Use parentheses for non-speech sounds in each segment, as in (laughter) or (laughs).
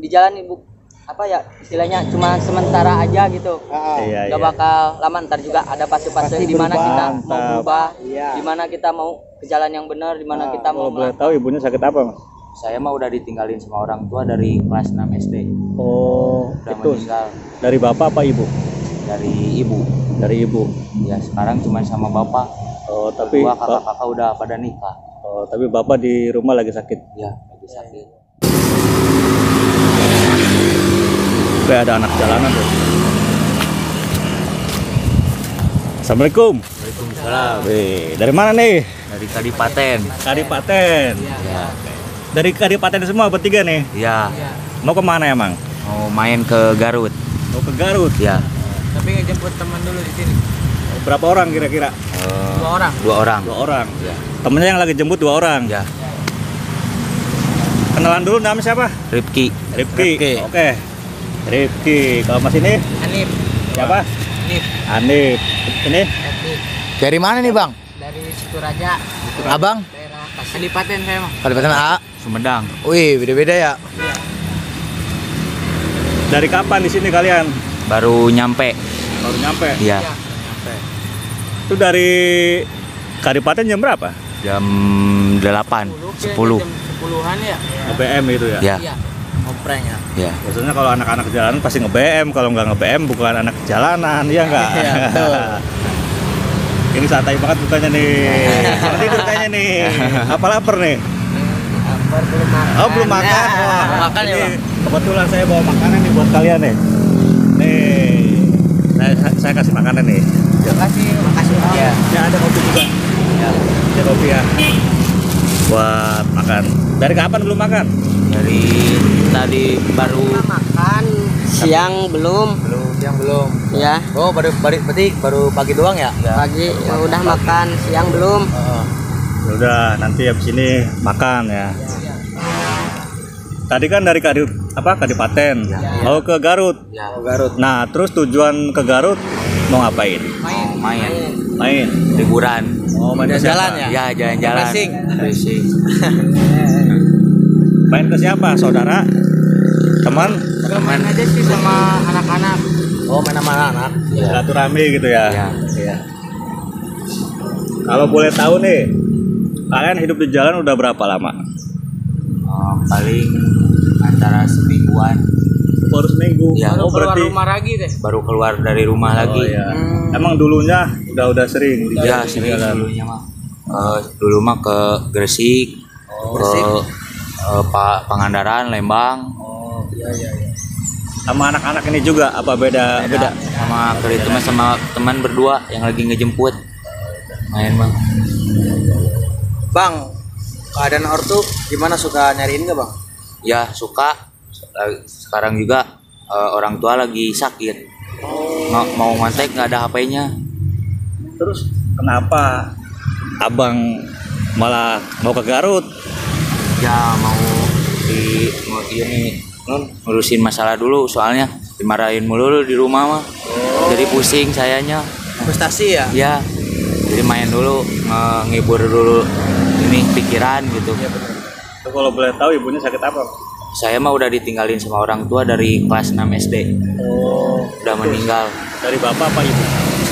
di jalan ibu apa ya istilahnya cuma sementara aja gitu Iya, nggak iya. bakal lama ntar juga ada fase-fase di mana kita mau berubah Iya. di mana kita mau ke jalan yang benar di mana Nah, kita mau Kalau boleh tahu ibunya sakit apa, Mas? Saya mah udah ditinggalin sama orang tua dari kelas 6 SD. Oh, Udah itu meninggal dari bapak apa ibu? dari ibu. Dari ibu. Ya sekarang cuma sama bapak. Oh, tapi kakak-kakak udah pada nikah. oh, tapi bapak di rumah lagi sakit. Ya lagi sakit. Kayak ada anak jalanan tuh. Assalamualaikum. Waalaikumsalam. Wih, dari mana nih? Dari Kadipaten. Kadipaten. Ya. Dari Kadipaten semua bertiga nih. Ya. Mau ke mana emang? Mau main ke Garut. Mau ke Garut. Ya. tapi ngejemput teman dulu di sini Berapa orang kira-kira? Eh, dua orang dua orang. Dua orang. Ya. Temennya yang lagi jemput dua orang. Ya. Kenalan dulu namanya siapa? Ripki. Rifki. Rifki. Oke. Rifki. Kalau mas ini Anip siapa? Anip Anip. Ini Anip Dari mana nih bang? dari Situraja Abang? daerah Kadipaten saya mah Kalimantan A. Sumedang. Wih beda-beda ya. dari kapan di sini kalian? Baru nyampe. Baru nyampe. Ya. Itu dari Kadipaten jam berapa? Jam 8 10. sepuluhan ya Nge-BM itu ya. Ya. Ngopreng ya Ya. Biasanya kalau anak-anak jalanan pasti nge-BM, kalau nggak nge-BM bukan anak jalanan, ya nggak? (laughs) Iya, betul. (laughs) Ini santai banget bukannya nih. Tidur kayaknya nih. (laughs) Apa lapar nih? Lapar belum makan Oh belum makan. Wah, makan ya bang Kebetulan saya bawa makanan nih buat kalian nih. Nih, saya, saya kasih makanan nih. makasih makasih ya Ya ada kopi juga. Ada kopi ya. Buat makan. Dari kapan belum makan? Dari tadi baru makan siang belum Belum, siang belum. ya Oh baru, baru berarti baru pagi doang ya? pagi ya udah makan siang belum Ya udah nanti habis ini makan ya. Tadi kan dari Kadip apa Kadipaten mau ke Garut. ya, Oh, Garut. Nah terus tujuan ke Garut mau ngapain? mau main Main. liburan. Mau main siapa? ya? Ya jalan-jalan. Racing. Racing. (laughs) Main ke siapa? Saudara? Teman? main aja sih sama anak-anak Oh main sama anak. Silaturahmi gitu ya. Ya. Iya. Kalau boleh tahu nih, kalian hidup di jalan udah berapa lama? Oh, paling antara semingguan Baru seminggu. Ya. Oh berarti. lagi deh baru keluar dari rumah Oh, lagi. iya. Emang dulunya udah udah sering di Ya, jalan. dulunya mah. Eh, dulu mah ke Gresik, ke eh, Pa- Pangandaran, Lembang. Oh iya iya iya. Sama anak-anak ini juga apa beda beda? Sama ke itu mah sama teman berdua yang lagi ngejemput. Main bang. Bang, keadaan ortu gimana suka nyariin gak bang? Ya suka. Eh, Sekarang juga eh, orang tua lagi sakit. Nggak mau ngontek nggak ada HP-nya. Terus kenapa abang malah mau ke Garut? Ya mau di mau ini nun ngurusin masalah dulu soalnya dimarahin mulu di rumah mah. Jadi pusing sayanya. Frustasi ya? Ya. Jadi main dulu ngibur dulu ini pikiran gitu. Itu kalau boleh tahu ibunya sakit apa? Saya mah udah ditinggalin sama orang tua dari kelas 6 SD. Oh, Udah meninggal dari bapak apa ibu?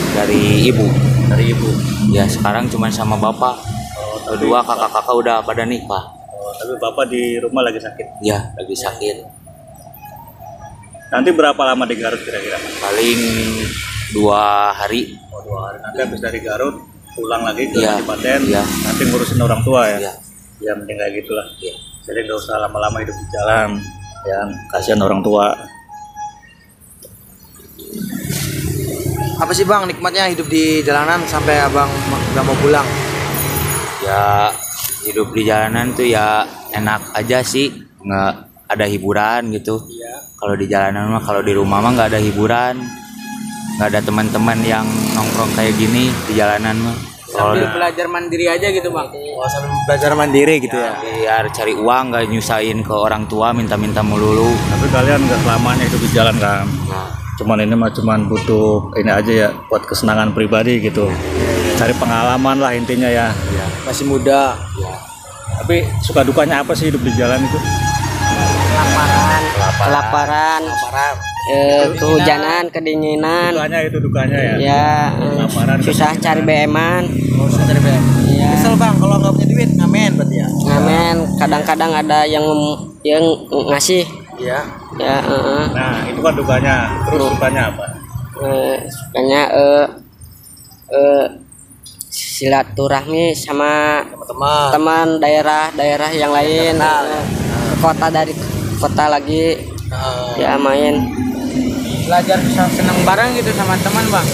dari ibu. Dari ibu. Ya sekarang cuma sama bapak. Kedua kakak-kakak udah pada nikah. Oh, tapi bapak di rumah lagi sakit. Ya lagi sakit. Nanti berapa lama di Garut kira-kira? Paling dua hari. Oh, dua hari. Nanti habis dari Garut pulang lagi ke Iya. Kadipaten. Iya. Nanti ngurusin orang tua ya. Ya. Ya mending kayak gitulah. Iya. Jadi nggak usah lama-lama hidup di jalan. Ya, kasihan orang tua. Apa sih bang nikmatnya hidup di jalanan sampai abang ma- gak mau pulang? Ya hidup di jalanan tuh ya enak aja sih. Nggak ada hiburan gitu. Kalau di jalanan mah kalau di rumah mah nggak ada hiburan. Nggak ada teman-teman yang nongkrong kayak gini di jalanan mah. Sambil di- belajar mandiri aja gitu bang Oh sambil belajar mandiri gitu ya? biar cari uang nggak nyusahin ke orang tua minta-minta melulu. Tapi kalian nggak selamanya hidup di jalan kan? Cuman ini mah cuman butuh ini aja ya buat kesenangan pribadi gitu. Cari pengalaman lah intinya ya. Masih muda. Tapi suka dukanya apa sih hidup di jalan itu? Kelaparan kelaparan, Kelaparan. eh, kehujanan, kedinginan, dukanya itu dukanya ya ya Kelaparan, susah cari BM-an. Oh, susah cari BM. Ya. Kesel bang kalau nggak punya duit ngamen berarti ya. Ngamen, kadang-kadang ada yang yang ngasih. Iya. Ya, eh, eh. nah itu kan dukanya terus dukanya apa Eh, sukanya eh eh silaturahmi sama Teman-teman. teman daerah-daerah yang lain ke kota dari kota lagi Nah, ya main belajar bisa senang bareng gitu sama teman bang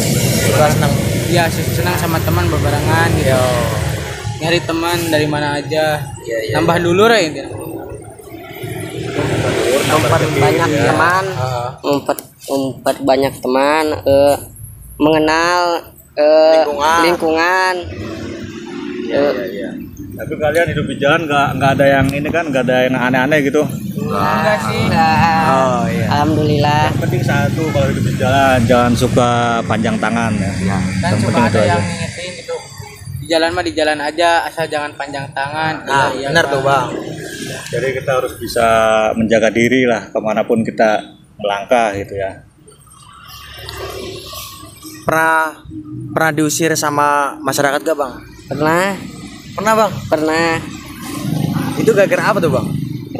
suka senang. ya senang sama teman berbarengan gitu Yo. nyari teman dari mana aja Iya, iya. nambah dulu ya gitu memperbanyak teman Heeh. memper memperbanyak teman eh, mengenal eh, Lingkungan. lingkungan. iya iya iya tapi kalian hidup di jalan nggak nggak ada yang ini kan nggak ada yang aneh-aneh gitu enggak sih Oh iya. Alhamdulillah yang penting satu kalau hidup di jalan jangan suka panjang tangan ya kan Yang itu ada aja. yang ngingetin gitu di jalan mah di jalan aja asal jangan panjang tangan Nah, Iya, iya, benar Bang. tuh bang. jadi kita harus bisa menjaga diri lah ke mana pun kita melangkah gitu ya Pernah pernah diusir sama masyarakat gak bang? pernah Pernah bang. pernah Itu gara-gara apa tuh bang?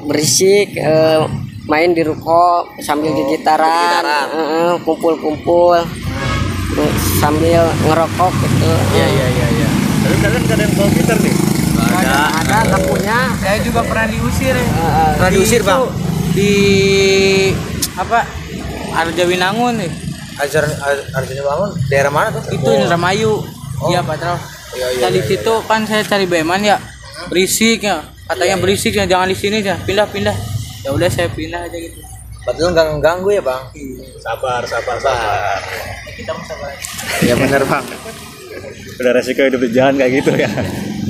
Berisik eh, main di ruko sambil gigitaran gigitaran. eh, kumpul-kumpul eh, sambil ngerokok gitu Iya iya iya iya. tapi kalian nggak ada yang bawa gitar nih Ada. ada nggak punya saya juga pernah diusir ya. Pernah Di diusir itu, bang. di apa Arjawinangun nih Ajar Arjuna bangun daerah mana tuh? itu Indramayu iya patrol Iya, iya, Tadi situ kan saya cari beman ya berisik ya katanya berisik ya jangan di sini ya pindah pindah ya udah saya pindah aja gitu. Betul nggak ganggu ya bang? sabar sabar sabar. Ya benar bang. udah resiko hidup di jalan kayak gitu ya.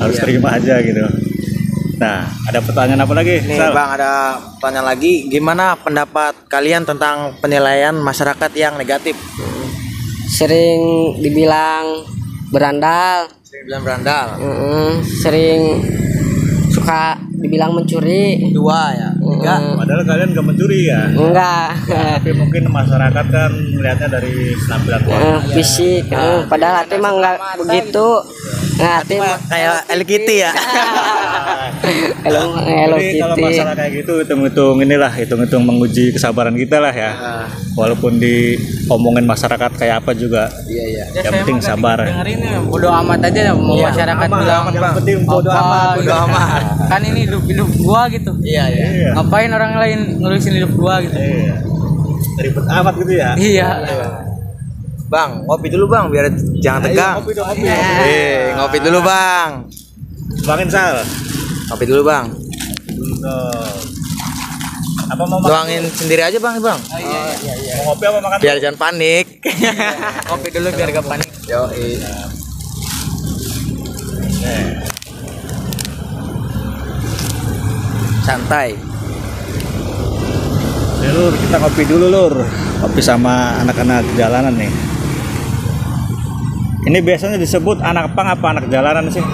Harus terima aja gitu. Nah ada pertanyaan apa lagi? Nih Sal? bang ada pertanyaan lagi. Gimana pendapat kalian tentang penilaian masyarakat yang negatif? sering dibilang berandal. Sering bilang berandal. eh, eh, sering suka dibilang mencuri. Dua ya. Tiga. Eh, padahal kalian nggak mencuri ya? Enggak. Tapi mungkin masyarakat kan melihatnya dari penampilan Eh, fisik. Eh, padahal hati mah enggak begitu. Nah, mah Kayak Hello Kitty ya. Hello (laughs) Hello Jadi kalau Kitty masalah kayak gitu hitung-hitung inilah hitung-hitung menguji kesabaran kita lah ya. Walaupun diomongin masyarakat kayak apa juga. Iya iya. ya, Yang saya penting sabar. dengerin ya bodo amat aja ya mau Iya, masyarakat aman, bilang aman, Bang. penting bodo apa, amat. bodo gitu. amat. (laughs) kan ini hidup hidup gua gitu Iya iya. Iya. ngapain orang lain ngurusin hidup gua gitu Iya. Ribet amat gitu ya. iya Bang, ngopi dulu bang, biar jangan Ayo, tegang. ngopi dong, ngopi. Eh, ngopi dulu bang. Bangin Sal. Ngopi dulu bang. Tuh. Apa mau makan? Tuangin sendiri aja bang, bang. Mau ngopi apa makan? Biar jangan panik. (laughs) kopi dulu biar gak panik Yo, santai. Ya, lur, kita ngopi dulu lur. Ngopi sama anak-anak jalanan nih. Ini biasanya disebut anak pang apa anak jalanan sih?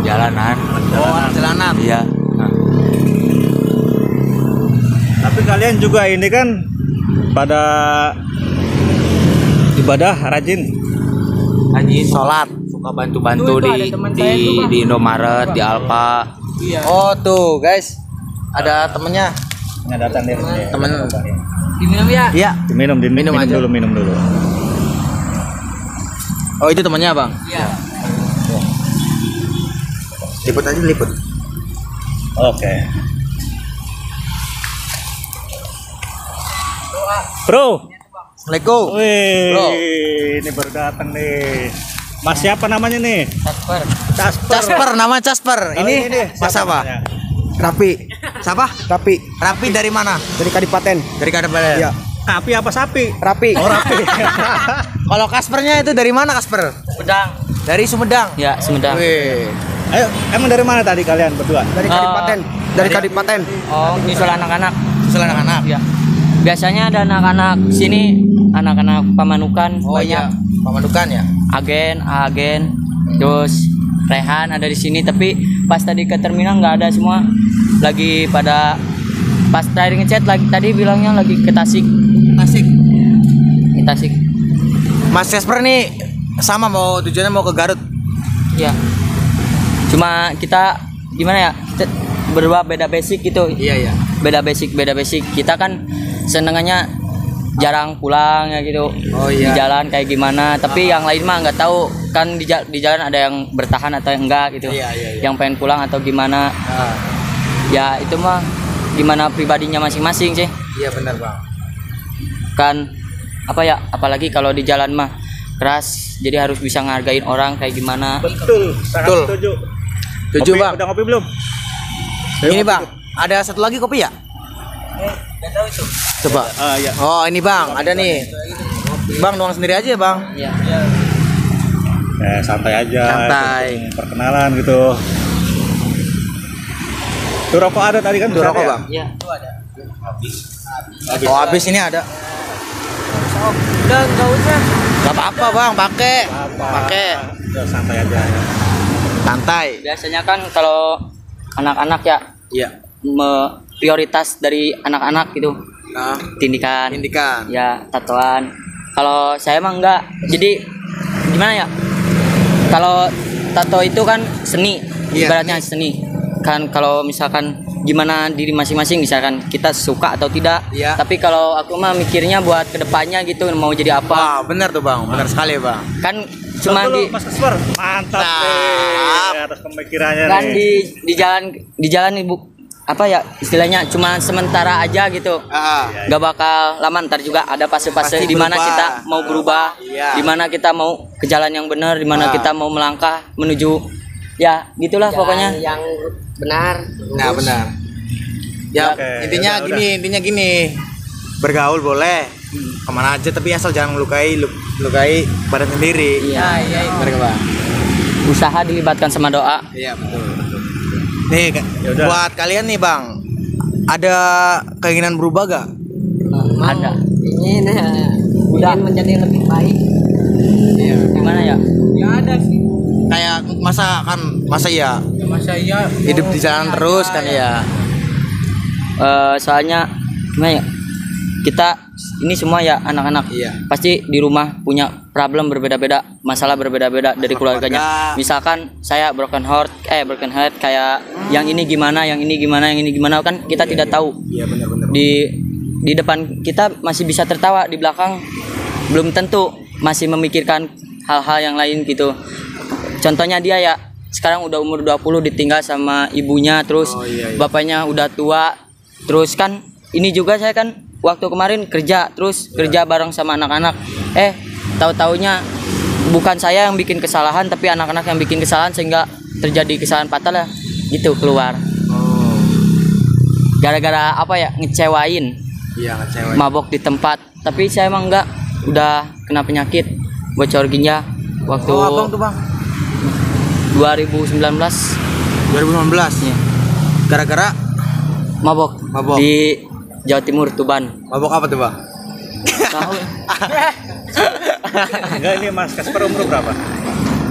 jalanan Oh, anak jalanan. iya Nah, Tapi kalian juga ini kan pada ibadah rajin. Haji Sholat. suka bantu-bantu di di di Indomaret di Alfa iya Oh tuh guys, ada temennya. Nggak datang deh. Temen. diminum ya Iya. Diminum, di, Minum minum, aja. dulu, minum dulu. Oh itu temennya bang. iya Liput aja liput. Oke. Bro, Assalamualaikum. wih, Bro. ini baru datang nih. Mas siapa namanya nih? Kasper Casper. Casper, nama Casper. Kalau Ini, deh, Mas siapa apa? namanya? Rapi. Siapa? Rapi. Rapi dari mana? Dari Kadipaten. Dari Kadipaten. Iya. Api apa sapi? Rapi. Oh, Rapi. (laughs) Kalau Kaspernya itu dari mana Kasper? pedang Dari Sumedang. ya Sumedang Wih. Ayo, emang dari mana tadi kalian berdua? Dari Kadipaten. Dari Kadipaten. oh nyusul anak-anak Selain anak-anak. ya biasanya ada anak-anak sini anak-anak pamanukan Oh iya. Pamanukan ya. agen agen terus Rehan ada di sini tapi pas tadi ke terminal nggak ada semua lagi pada pas terakhir ngechat lagi tadi bilangnya lagi ke Tasik Asik. ke Tasik Mas Casper nih sama mau tujuannya mau ke Garut. ya cuma kita gimana ya kita berdua beda basic gitu. Iya iya. beda basic beda basic. Kita kan senengannya jarang pulang ya gitu. Oh, di iya. jalan kayak gimana. Tapi yang lain mah nggak tahu. Kan di, di jalan ada yang bertahan atau yang enggak gitu. Iya, iya, iya. yang pengen pulang atau gimana. Nah, ya itu mah gimana pribadinya masing-masing sih. Iya benar bang. kan apa ya apalagi kalau di jalan mah keras jadi harus bisa ngargain orang kayak gimana Betul, sangat Betul. setuju. Tujuh Kopi, bang. Udah ngopi belum? Ini bang, ada satu lagi kopi ya? Coba. Ah ya. Oh ini bang, ada nih. Bang nuang sendiri aja ya bang. ya Eh, santai aja. Santai. itu Perkenalan gitu. Tuh rokok ada tadi kan? Tuh bisa rokok ada ya? bang. ya Oh habis ini ada. Udah enggak usah. Gak apa-apa bang, pakai. Pakai. Udah santai aja. Santai. biasanya kan kalau anak-anak ya Iya. me- prioritas dari anak-anak gitu Nah, tindikan indikan. ya tatoan kalau saya emang enggak jadi gimana ya kalau tato itu kan seni Iya, ibaratnya seni. kan kalau misalkan gimana diri masing-masing misalkan kita suka atau tidak Iya. tapi kalau aku mah mikirnya buat ke depannya gitu mau jadi apa Wah benar tuh bang, benar sekali bang. kan cuma Mas Kasper. Mantap Mantap. nih atas pemikirannya kan nih. di di jalan di jalan ibu apa ya istilahnya cuma sementara aja gitu Ah, nggak bakal lama ntar juga ada fase-fase di mana kita mau berubah Iya. di mana kita mau ke jalan yang benar di mana Ah. kita mau melangkah menuju ya gitulah pokoknya yang benar nah benar. Ya Oke, intinya udah, gini, intinya gini. Bergaul boleh ke mana aja tapi asal jangan melukai lu- melukai badan sendiri. iya Benar nggak, bang. usaha dilibatkan sama doa Iya betul. betul. Nih Yaudah. buat kalian nih bang, ada keinginan berubah gak? ada ingin eh, ingin menjadi lebih baik Iya. gimana ya Ya ada sih. Kayak masa kan masa ya masa iya. Hidup di jalan terus kan ya. Eh, soalnya gimana ya? Kita ini semua ya anak-anak. Iya. pasti di rumah punya problem berbeda-beda masalah berbeda-beda dari keluarganya. keluarga. misalkan saya broken heart eh broken heart kayak yang ini gimana yang ini gimana yang ini gimana kan kita tidak tahu. Iya benar-benar. di di depan kita masih bisa tertawa di belakang belum tentu masih memikirkan hal-hal yang lain gitu contohnya dia ya sekarang udah umur 20 ditinggal sama ibunya terus Oh, iya, iya. bapaknya udah tua terus kan ini juga saya kan waktu kemarin kerja terus Iya. kerja bareng sama anak-anak eh tahu-taunya bukan saya yang bikin kesalahan tapi anak-anak yang bikin kesalahan sehingga terjadi kesalahan fatal ya gitu keluar Oh, gara-gara apa ya ngecewain iya ngecewain. mabok di tempat tapi saya emang enggak udah kena penyakit bocor ginjal waktu Oh, abang tuh bang. 2019 2019 ya. Gara-gara? Mabok, Mabok. di Jawa Timur Tuban. Mabok apa tuh bang? tahu. (laughs) Enggak ini Mas Kasper umur berapa?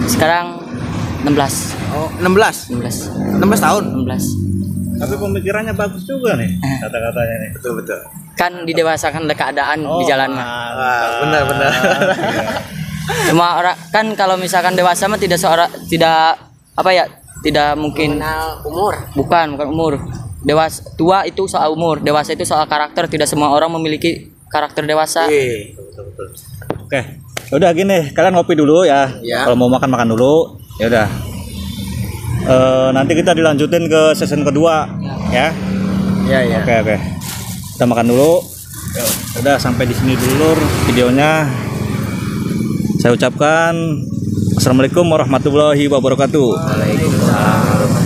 sekarang 16 Oh 16 16 16 tahun? 16 Tapi pemikirannya bagus juga nih Eh. kata-katanya nih. Betul betul. Kan didewasakan oleh keadaan di jalan Wah benar benar (laughs) cuma orang kan kalau misalkan dewasa mah tidak seorang tidak apa ya tidak mungkin kenal umur bukan bukan umur dewasa tua itu soal umur dewasa itu soal karakter tidak semua orang memiliki karakter dewasa Iya Oke. Udah gini, kalian ngopi dulu ya. Ya. Kalau mau makan makan dulu. Ya udah. Eh, nanti kita dilanjutin ke season kedua ya. Iya iya Oke oke. Kita makan dulu. Ya Udah sampai di sini dulu videonya. Saya ucapkan Assalamualaikum warahmatullahi wabarakatuh. Waalaikumsalam